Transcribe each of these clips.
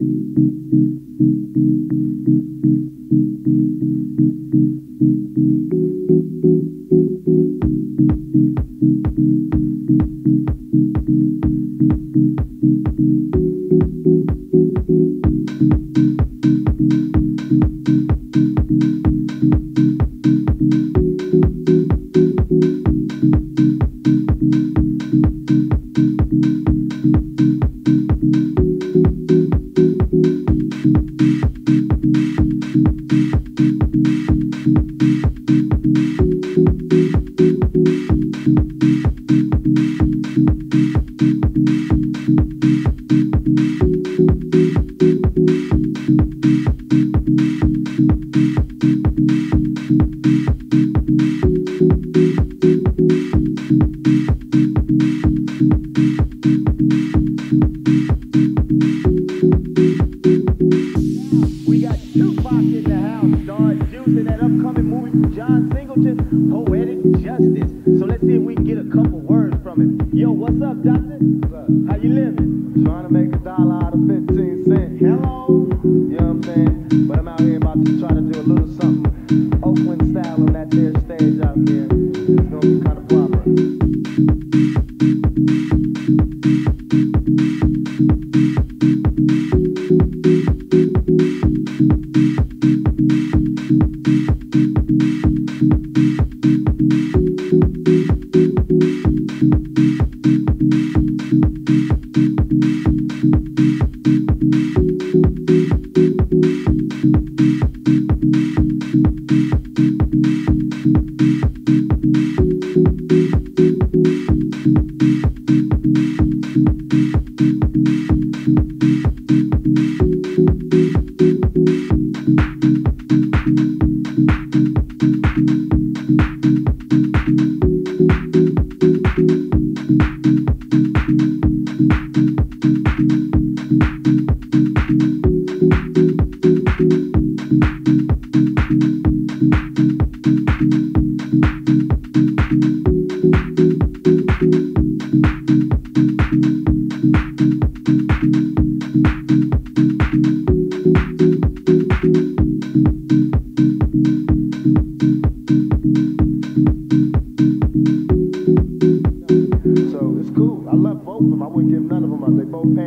We juicing that upcoming movie from John Singleton, Poetic Justice. So let's see if we can get a couple words from him. Yo, what's up, Doctor? How you living? Trying to make a dollar out of 15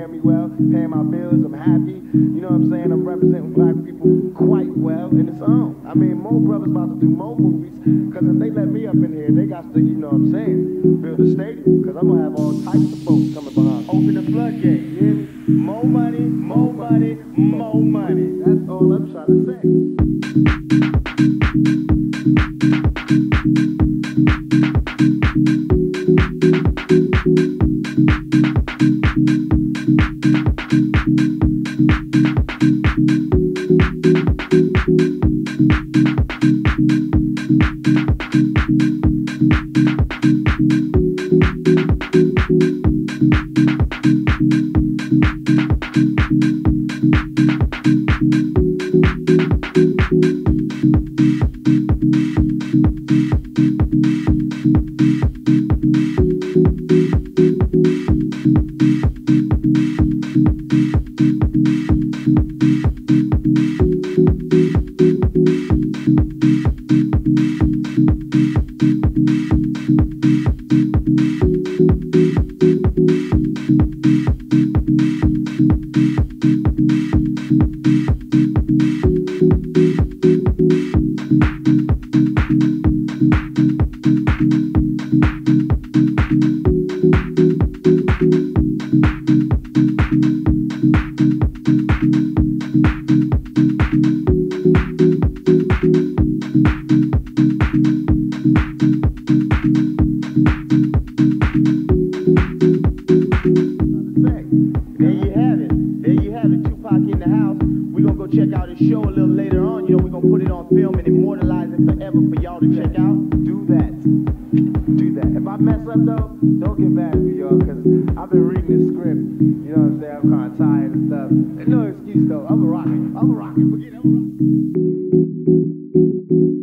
paying me well, paying my bills. I'm happy. You know what I'm saying? I'm representing black people quite well in its own. I mean, Mo Brothers about to do more movies because if they let me up in here, they got to, you know what I'm saying, build a stadium because I'm going to have all types of folks coming behind. Open the floodgate. You hear me? More money, more money, more money. That's all I'm trying to say. Out his show a little later on. You know, we're gonna put it on film and immortalize it forever for y'all to check out. Do that. Do that. If I mess up though, don't get mad at me, y'all, been